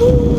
Ooh.